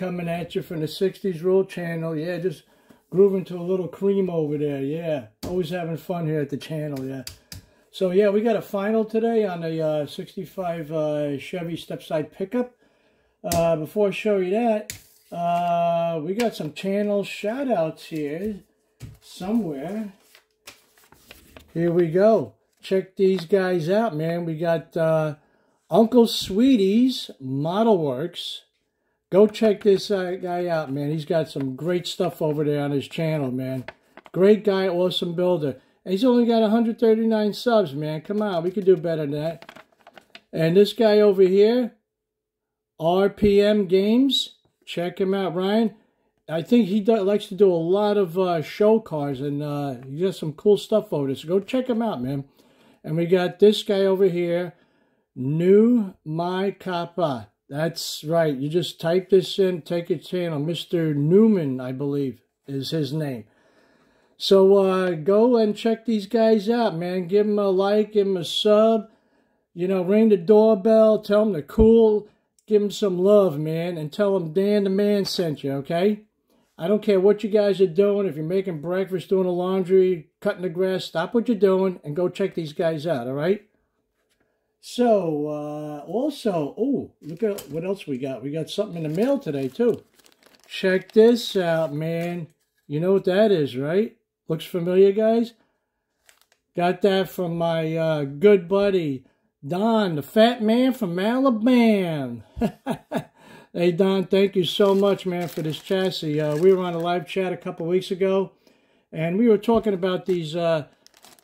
Coming at you from the 60s Rule channel. Yeah, just grooving to a little cream over there. Yeah, always having fun here at the channel. Yeah. So yeah, we got a final today on the uh, 65 uh, Chevy stepside pickup. Uh, before I show you that, uh, we got some channel shout outs here somewhere. Here we go. Check these guys out, man. We got uh, Uncle Sweetie's Model Works. Go check this uh, guy out, man. He's got some great stuff over there on his channel, man. Great guy, awesome builder. And he's only got 139 subs, man. Come on, we could do better than that. And this guy over here, RPM Games. Check him out, Ryan. I think he do, likes to do a lot of uh, show cars, and uh, he does some cool stuff over there. So go check him out, man. And we got this guy over here, New My Kappa. That's right. You just type this in, take your channel. Mr. Newman, I believe, is his name. So uh, go and check these guys out, man. Give them a like, give them a sub. You know, ring the doorbell, tell them they're cool give them some love, man, and tell them Dan the man sent you, okay? I don't care what you guys are doing. If you're making breakfast, doing the laundry, cutting the grass, stop what you're doing and go check these guys out, all right? So, uh, also, oh, look at what else we got. We got something in the mail today, too. Check this out, man. You know what that is, right? Looks familiar, guys? Got that from my uh, good buddy, Don, the fat man from Alabama. hey, Don, thank you so much, man, for this chassis. Uh, we were on a live chat a couple weeks ago, and we were talking about these, uh,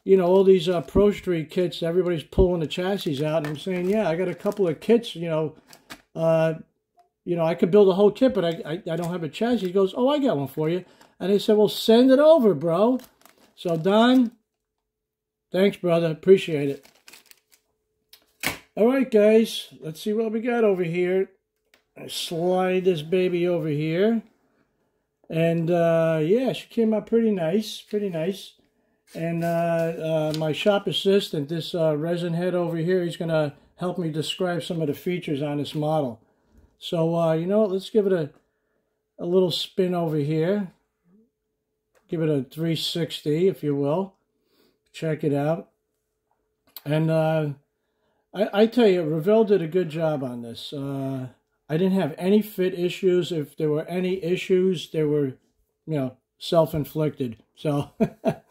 you know, all these uh, Pro Street kits. Everybody's pulling the chassis out, and I'm saying, yeah, I got a couple of kits, you know, uh, you know, I could build a whole kit, but I, I, I don't have a chassis. He goes, oh, I got one for you. And I said, well, send it over, bro. So, Don, thanks, brother. Appreciate it. All right, guys, let's see what we got over here. I slide this baby over here. And, uh, yeah, she came out pretty nice, pretty nice. And uh, uh, my shop assistant, this uh, resin head over here, he's going to help me describe some of the features on this model. So, uh, you know what, let's give it a, a little spin over here. Give it a 360, if you will. Check it out. And, I, I tell you, Revell did a good job on this. I didn't have any fit issues. If there were any issues, they were, you know, self-inflicted. So,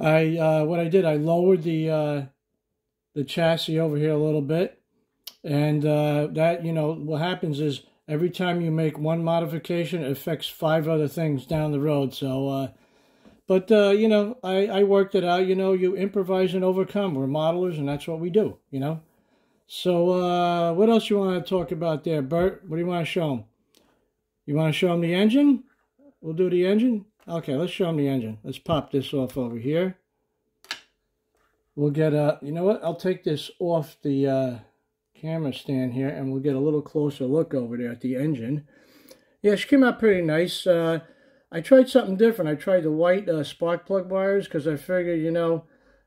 I uh, what I did, I lowered the uh, the chassis over here a little bit, and uh, that you know what happens is every time you make one modification, it affects five other things down the road. So. Uh, but, uh, you know, I, I worked it out. You know, you improvise and overcome. We're modelers, and that's what we do, you know. So, uh, what else you want to talk about there, Bert? What do you want to show them? You want to show them the engine? We'll do the engine? Okay, let's show them the engine. Let's pop this off over here. We'll get a, you know what? I'll take this off the uh, camera stand here, and we'll get a little closer look over there at the engine. Yeah, she came out pretty nice. Uh, I tried something different. I tried the white uh, spark plug wires because I figured, you know,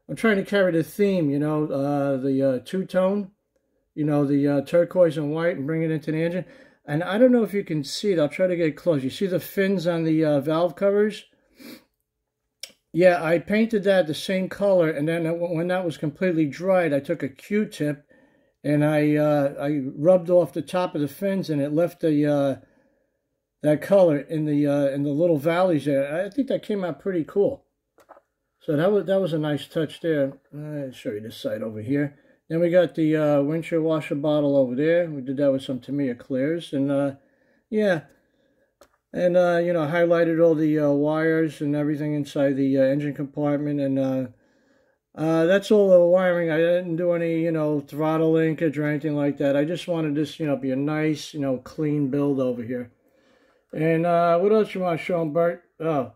I'm trying to carry the theme, you know, uh, the uh, two-tone, you know, the uh, turquoise and white and bring it into the engine. And I don't know if you can see it. I'll try to get close. You see the fins on the uh, valve covers? yeah, I painted that the same color, and then when that was completely dried, I took a Q-tip and I uh, I rubbed off the top of the fins, and it left the uh, that color in the uh, in the little valleys there. I think that came out pretty cool. So that was that was a nice touch there. I'll show you this side over here. Then we got the uh, windshield washer bottle over there. We did that with some Tamiya clears, and uh, yeah, and uh, you know highlighted all the uh, wires and everything inside the uh, engine compartment, and uh, that's all the wiring. I didn't do any you know throttle linkage or anything like that. I just wanted this you know be a nice you know clean build over here. And what else you want to show them, Bert? Oh,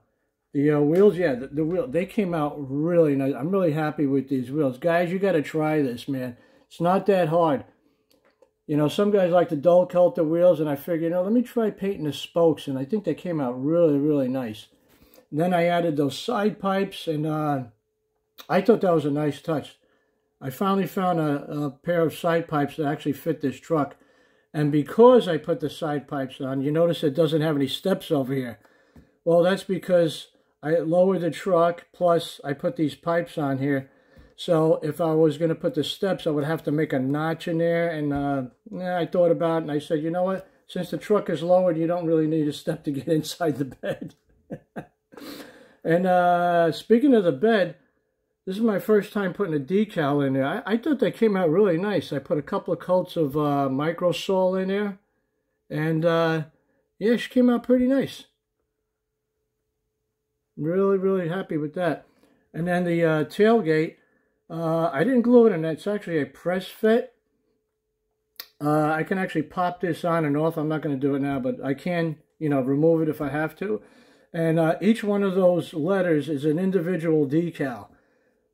the uh, wheels, yeah, the, the wheel, they came out really nice. I'm really happy with these wheels. Guys, you got to try this, man. It's not that hard. You know, some guys like to dull the wheels, and I figured, you know, let me try painting the spokes, and I think they came out really, really nice. And then I added those side pipes, and uh, I thought that was a nice touch. I finally found a, a pair of side pipes that actually fit this truck. And because I put the side pipes on, you notice it doesn't have any steps over here. Well, that's because I lowered the truck, plus I put these pipes on here. So if I was going to put the steps, I would have to make a notch in there. And uh, I thought about it, and I said, you know what? Since the truck is lowered, you don't really need a step to get inside the bed. and uh, speaking of the bed, this is my first time putting a decal in there. I, I thought that came out really nice. I put a couple of coats of uh, Microsol in there. And uh, yeah, she came out pretty nice. Really, really happy with that. And then the uh, tailgate, uh, I didn't glue it in. It's actually a press fit. Uh, I can actually pop this on and off. I'm not going to do it now, but I can, you know, remove it if I have to. And uh, each one of those letters is an individual decal.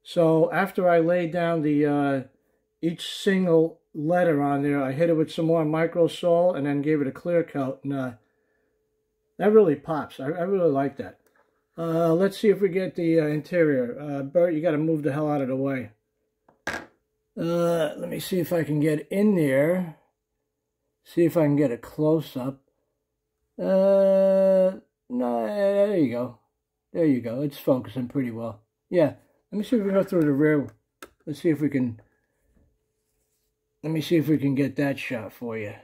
So after I laid down the uh, each single letter on there, I hit it with some more Microsol and then gave it a clear coat. And uh, that really pops. I, I really like that. Uh, let's see if we get the uh, interior. Uh, Bert, you got to move the hell out of the way. Uh, let me see if I can get in there. See if I can get a close-up. Uh, no, there you go. There you go. It's focusing pretty well. Yeah, let me see if we go through the rear. Let's see if we can... Let me see if we can get that shot for you.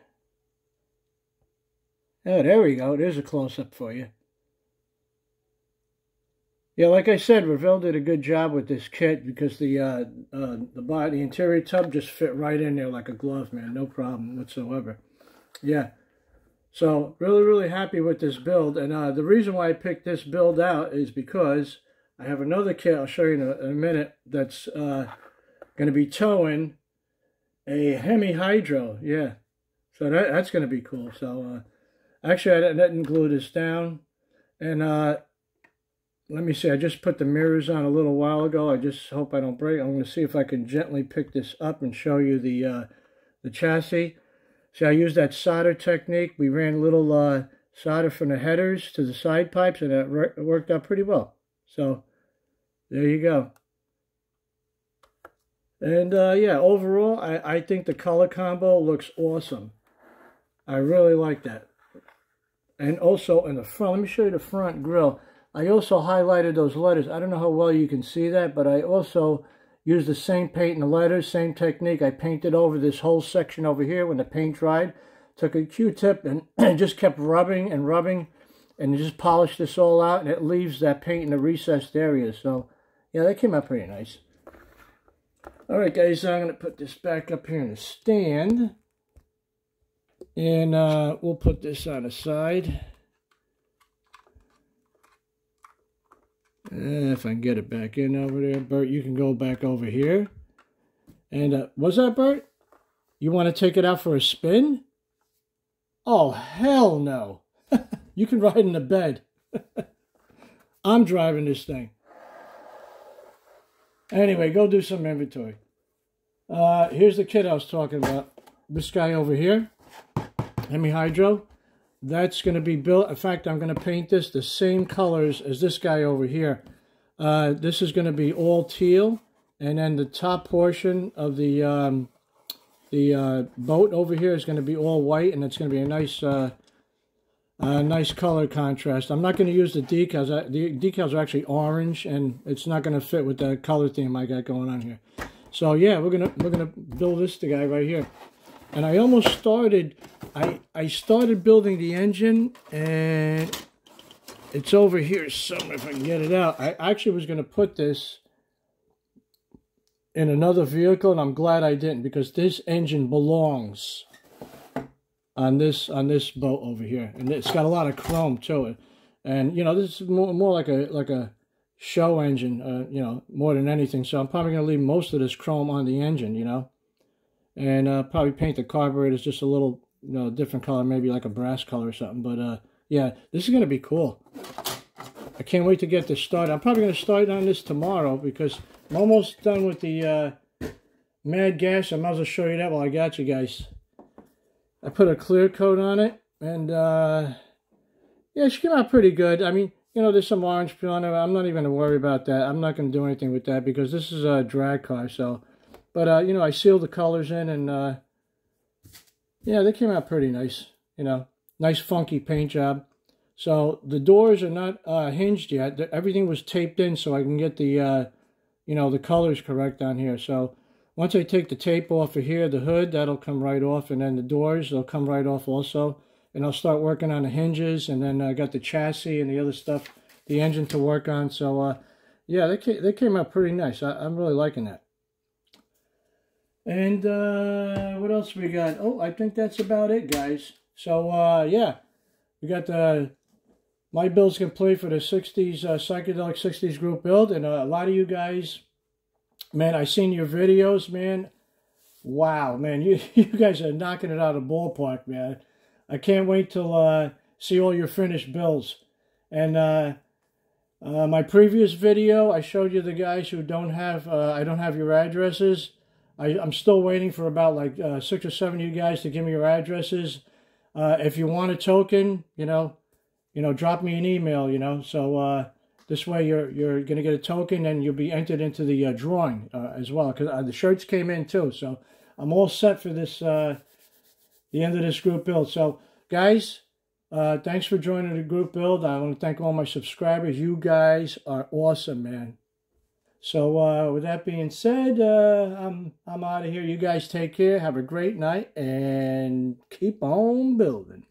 Oh, there we go. There's a close-up for you. Yeah, like I said, Revell did a good job with this kit because the uh, uh, the body, interior tub just fit right in there like a glove, man. No problem whatsoever. Yeah. So really, really happy with this build. And uh, the reason why I picked this build out is because I have another kit I'll show you in a, in a minute that's uh, going to be towing a Hemi Hydro. Yeah. So that, that's going to be cool. So uh, actually, I didn't glue this down. And uh, let me see, I just put the mirrors on a little while ago. I just hope I don't break. I'm going to see if I can gently pick this up and show you the uh, the chassis. See, I used that solder technique. We ran little uh, solder from the headers to the side pipes, and it worked out pretty well. So, there you go. And uh, yeah, overall, I, I think the color combo looks awesome. I really like that. And also in the front, let me show you the front grille. I also highlighted those letters. I don't know how well you can see that, but I also used the same paint in the letters, same technique. I painted over this whole section over here when the paint dried. Took a Q-tip and just kept rubbing and rubbing and just polished this all out and it leaves that paint in the recessed areas. So, yeah, that came out pretty nice. All right, guys, so I'm going to put this back up here in the stand. And uh, we'll put this on the side. Eh, if I can get it back in over there. Bert, you can go back over here. And uh, what's that, Bert? You want to take it out for a spin? Oh, hell no. you can ride in the bed. I'm driving this thing. Anyway, go do some inventory. Uh, here's the kit I was talking about. This guy over here, Hemi Hydro. That's going to be built. In fact, I'm going to paint this the same colors as this guy over here. Uh, this is going to be all teal. And then the top portion of the um, the uh, boat over here is going to be all white. And it's going to be a nice uh, uh, nice color contrast. I'm not going to use the decals. The decals are actually orange, and it's not going to fit with the color theme I got going on here. So yeah, we're gonna we're gonna build this the guy right here. And I almost started. I I started building the engine, and it's over here somewhere if I can get it out. I actually was going to put this in another vehicle, and I'm glad I didn't because this engine belongs on this on this boat over here, and it's got a lot of chrome to it. And you know, this is more more like a like a show engine, uh, you know, more than anything. So I'm probably gonna leave most of this chrome on the engine, you know, and uh, probably paint the carburetors just a little, you know, different color, maybe like a brass color or something. But uh, yeah, this is gonna be cool. I can't wait to get this started. I'm probably gonna start on this tomorrow because I'm almost done with the uh, Mad Gas. I might as well show you that while I got you guys. I put a clear coat on it, and uh, yeah, she came out pretty good. I mean, you know, there's some orange peel on it. I'm not even going to worry about that. I'm not going to do anything with that because this is a drag car. So, but uh, you know, I sealed the colors in, and uh, yeah, they came out pretty nice. You know, nice funky paint job. So the doors are not uh, hinged yet. Everything was taped in so I can get the, uh, you know, the colors correct on here. So once I take the tape off of here, the hood, that'll come right off. And then the doors, they'll come right off also. And I'll start working on the hinges. And then I got the chassis and the other stuff, the engine to work on. So, uh, yeah, they came, they came out pretty nice. I, am really liking that. And uh, what else we got? Oh, I think that's about it, guys. So, uh, yeah, we got the my build's complete for the 60s, uh, Psychedelic 60s group build. And uh, a lot of you guys Man, I seen your videos, man. Wow, man, you you guys are knocking it out of ballpark, man. I can't wait till uh, see all your finished builds. And uh, uh, my previous video, I showed you the guys who don't have, uh, I don't have your addresses. I, I'm still waiting for about like uh, six or seven of you guys to give me your addresses. Uh, if you want a token, you know, you know, drop me an email, you know. So uh, this way you're you're going to get a token and you'll be entered into the uh, drawing uh, as well. Because uh, the shirts came in too. So I'm all set for this, the end of this group build. So guys, thanks for joining the group build. I want to thank all my subscribers. You guys are awesome, man. So uh, with that being said, I'm, I'm out of here. You guys take care. Have a great night and keep on building.